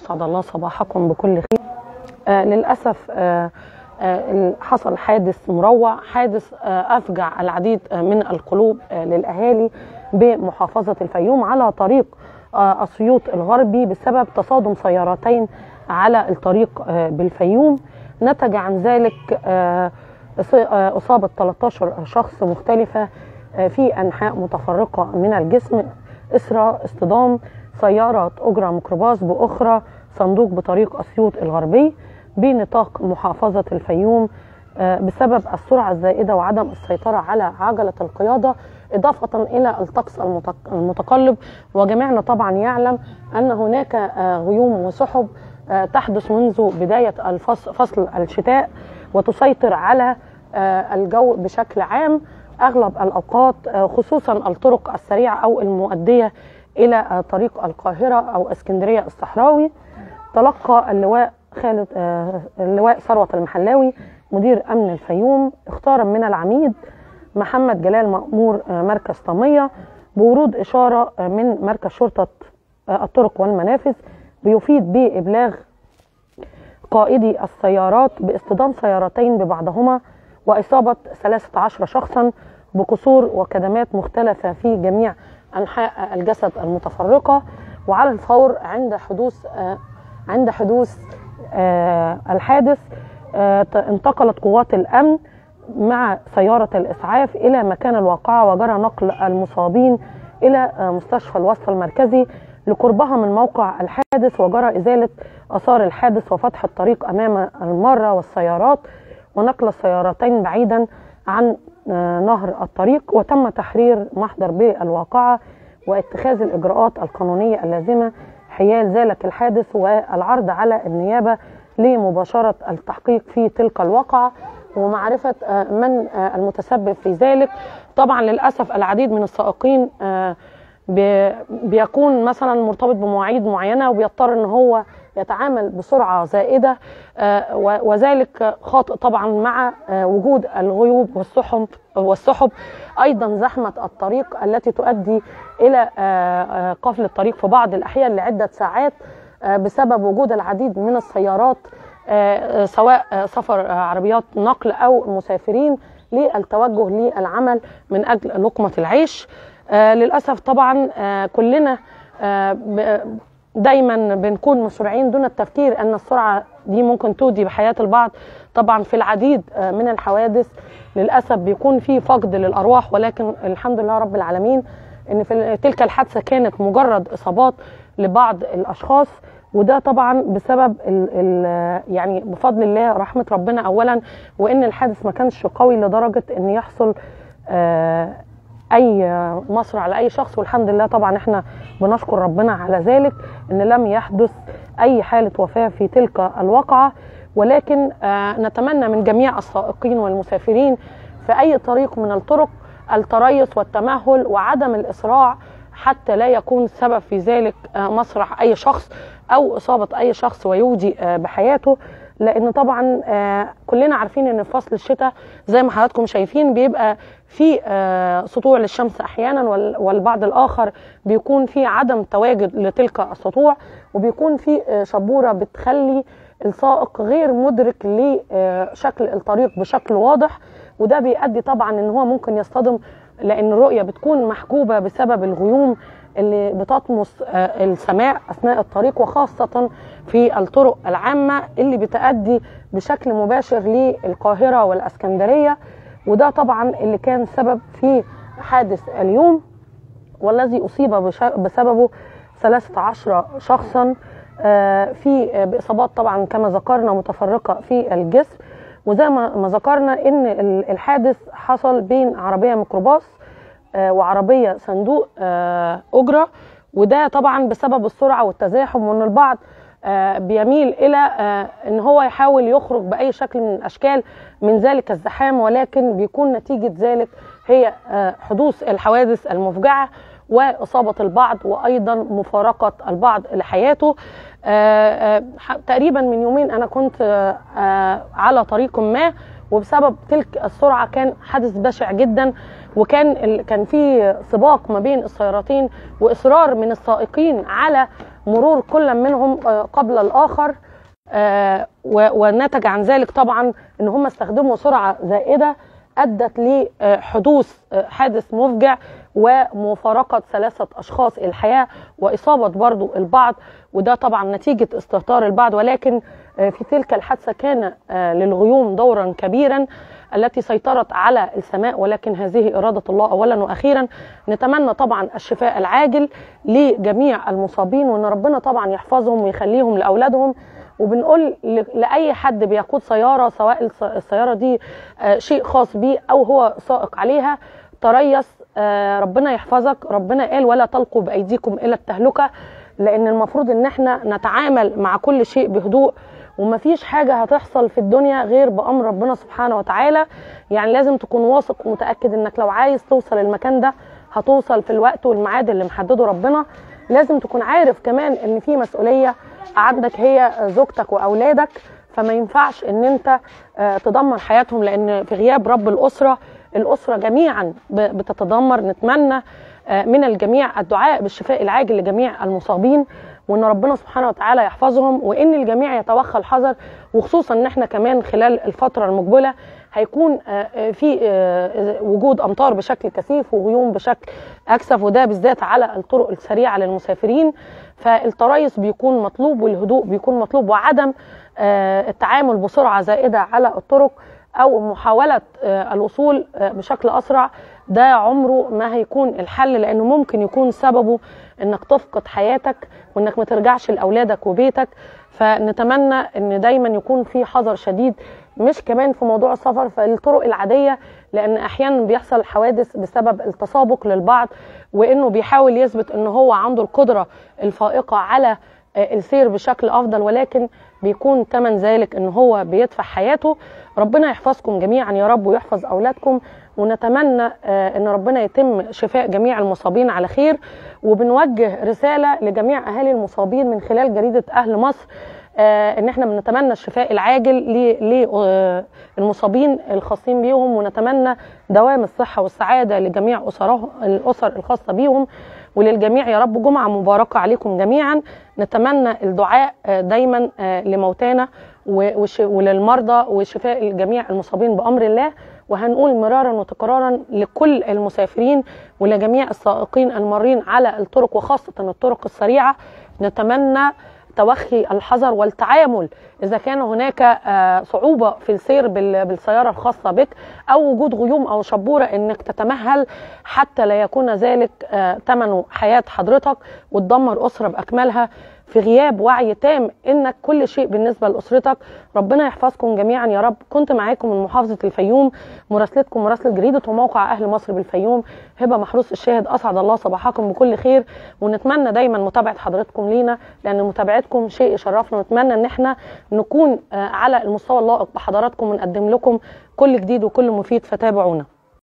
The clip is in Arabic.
وأسعد الله صباحكم بكل خير. آه للأسف آه آه حصل حادث مروع حادث آه أفجع العديد آه من القلوب آه للأهالي بمحافظة الفيوم على طريق آه اسيوط الغربي بسبب تصادم سيارتين على الطريق آه بالفيوم. نتج عن ذلك آه إصابة 13 شخص مختلفة آه في أنحاء متفرقة من الجسم اثر اصطدام سيارة أجرة ميكروباص بأخرى صندوق بطريق أسيوط الغربي بنطاق محافظة الفيوم بسبب السرعة الزائدة وعدم السيطرة على عجلة القيادة إضافة إلى الطقس المتقلب. وجميعنا طبعا يعلم أن هناك غيوم وسحب تحدث منذ الفصل فصل الشتاء وتسيطر على الجو بشكل عام أغلب الأوقات خصوصا الطرق السريعة أو المؤدية إلى طريق القاهرة أو إسكندرية الصحراوي. تلقى اللواء خالد اللواء ثروت المحلاوي مدير أمن الفيوم اختارا من العميد محمد جلال مأمور مركز طميه بورود إشارة من مركز شرطة الطرق والمنافذ بيفيد بإبلاغ قائدي السيارات باصطدام سيارتين ببعضهما وإصابة 13 شخصا بكسور وكدمات مختلفة في جميع أنحاء الجسد المتفرقة وعلى الفور عند حدوث عند حدوث الحادث انتقلت قوات الأمن مع سيارة الإسعاف إلى مكان الواقعة وجرى نقل المصابين إلى مستشفى الوصف المركزي لقربها من موقع الحادث وجرى إزالة آثار الحادث وفتح الطريق أمام الماره والسيارات ونقل السيارتين بعيدا عن نهر الطريق وتم تحرير محضر بالواقعة واتخاذ الإجراءات القانونية اللازمة حيال ذلك الحادث والعرض على النيابة لمباشرة التحقيق في تلك الواقعة ومعرفة من المتسبب في ذلك. طبعا للأسف العديد من السائقين بيكون مثلا مرتبط بمواعيد معينة وبيضطر إن هو يتعامل بسرعة زائدة وذلك خاطئ طبعا مع وجود الغيوب والسحب والسحب. أيضا زحمة الطريق التي تؤدي إلى قفل الطريق في بعض الأحيان لعدة ساعات بسبب وجود العديد من السيارات سواء سفر عربيات نقل أو مسافرين للتوجه للعمل من أجل لقمة العيش. للأسف طبعا كلنا دايما بنكون مسرعين دون التفكير أن السرعة دي ممكن تودي بحياة البعض. طبعا في العديد من الحوادث للأسف بيكون في فقد للأرواح ولكن الحمد لله رب العالمين إن في تلك الحادثة كانت مجرد إصابات لبعض الأشخاص. وده طبعا بسبب ال ال يعني بفضل الله رحمة ربنا اولا وإن الحادث ما كانش قوي لدرجة إن يحصل آه أي مصرع لاي شخص والحمد لله طبعا إحنا بنشكر ربنا على ذلك إن لم يحدث أي حالة وفاة في تلك الواقعة. ولكن آه نتمنى من جميع السائقين والمسافرين في أي طريق من الطرق التريث والتمهل وعدم الإسراع حتى لا يكون سبب في ذلك آه مصرع أي شخص أو إصابة أي شخص ويودي آه بحياته. لأن طبعا كلنا عارفين إن فصل الشتاء زي ما حضراتكم شايفين بيبقى في سطوع للشمس أحيانا والبعض الآخر بيكون في عدم تواجد لتلك السطوع وبيكون في شبورة بتخلي السائق غير مدرك لشكل الطريق بشكل واضح. وده بيؤدي طبعا إن هو ممكن يصطدم لأن الرؤية بتكون محجوبة بسبب الغيوم اللي بتطمس السماء أثناء الطريق وخاصة في الطرق العامة اللي بتؤدي بشكل مباشر للقاهرة والإسكندرية. وده طبعا اللي كان سبب في حادث اليوم والذي أصيب بسببه 13 شخصا في بإصابات طبعا كما ذكرنا متفرقة في الجسم. وزي ما ذكرنا إن الحادث حصل بين عربية ميكروباص وعربية صندوق أجرة. وده طبعا بسبب السرعة والتزاحم وإن البعض بيميل إلى إن هو يحاول يخرج بأي شكل من الأشكال من ذلك الزحام ولكن بيكون نتيجة ذلك هي حدوث الحوادث المفجعة وإصابة البعض وأيضا مفارقة البعض لحياته. تقريبا من يومين أنا كنت على طريق ما وبسبب تلك السرعة كان حادث بشع جدا وكان ال... كان في سباق ما بين السيارتين وإصرار من السائقين على مرور كل منهم آه، قبل الآخر آه، ونتج عن ذلك طبعا إن هم استخدموا سرعة زائدة أدت لحدوث آه، حادث مفجع. ومفارقة ثلاثة أشخاص الحياة وإصابة برضو البعض وده طبعا نتيجة استهتار البعض. ولكن آه، في تلك الحادثة كان آه، للغيوم دورا كبيرا التي سيطرت على السماء ولكن هذه إرادة الله أولا وأخيرا. نتمنى طبعا الشفاء العاجل لجميع المصابين وأن ربنا طبعا يحفظهم ويخليهم لأولادهم. وبنقول ل- لأي حد بيقود سيارة سواء الس- السيارة دي آه، شيء خاص بيه أو هو سائق عليها تريث ربنا يحفظك. ربنا قال ولا تلقوا بأيديكم إلى التهلكة لأن المفروض إن إحنا نتعامل مع كل شيء بهدوء ومفيش حاجة هتحصل في الدنيا غير بأمر ربنا سبحانه وتعالى. يعني لازم تكون واثق ومتأكد إنك لو عايز توصل المكان ده هتوصل في الوقت والميعاد اللي محدده ربنا. لازم تكون عارف كمان إن في مسؤولية عندك هي زوجتك وأولادك فما ينفعش إن أنت آه، تدمر حياتهم لأن في غياب رب الأسرة الأسرة جميعا بتتدمر. نتمنى آه، من الجميع الدعاء بالشفاء العاجل لجميع المصابين وإن ربنا سبحانه وتعالى يحفظهم وإن الجميع يتوخى الحذر وخصوصا إن إحنا كمان خلال الفترة المقبلة هيكون آه، آه، في وجود أمطار بشكل كثيف وغيوم بشكل اكثف وده بالذات على الطرق السريعة للمسافرين. فالتريث بيكون مطلوب والهدوء بيكون مطلوب وعدم التعامل بسرعة زائدة على الطرق. أو محاولة آه، الوصول آه، بشكل أسرع ده عمره ما هيكون الحل لأنه ممكن يكون سببه إنك تفقد حياتك وإنك ما ترجعش لأولادك وبيتك. فنتمنى إن دايما يكون في حذر شديد مش كمان في موضوع السفر في الطرق العادية لأن أحيانا بيحصل حوادث بسبب التسابق للبعض وإنه بيحاول يثبت إن هو عنده القدرة الفائقة على السير بشكل أفضل ولكن بيكون ثمن ذلك إن هو بيدفع حياته. ربنا يحفظكم جميعا يا رب ويحفظ أولادكم ونتمنى آه، إن ربنا يتم شفاء جميع المصابين على خير. وبنوجه رسالة لجميع أهالي المصابين من خلال جريدة أهل مصر آه، إن إحنا بنتمنى الشفاء العاجل للمصابين الخاصين بيهم ونتمنى دوام الصحة والسعادة لجميع اسرهم الأسر الخاصة بيهم. وللجميع يا رب جمعة مباركة عليكم جميعا. نتمنى الدعاء آه، دايما آه، لموتانا وللمرضى وشفاء جميع المصابين بأمر الله. وهنقول مرارا وتكرارا لكل المسافرين ولجميع السائقين المارين على الطرق وخاصة الطرق السريعة. نتمنى توخي الحذر والتعامل. إذا كان هناك آه، صعوبة في السير بال- بالسيارة الخاصة بك أو وجود غيوم أو شبورة إنك تتمهل حتى لا يكون ذلك آه، ثمن حياة حضرتك وتدمر أسرة بأكملها. في غياب وعي تام إنك كل شيء بالنسبة لأسرتك. ربنا يحفظكم جميعا يا رب. كنت معاكم من محافظة الفيوم مراسلتكم مراسلة جريدة وموقع أهل مصر بالفيوم. هبة محروس الشاهد أسعد الله صباحكم بكل خير. ونتمنى دايما متابعة حضراتكم لينا لأن متابعتكم شيء يشرفنا. ونتمنى إن إحنا نكون آه، على المستوى اللائق بحضراتكم ونقدم لكم كل جديد وكل مفيد. فتابعونا.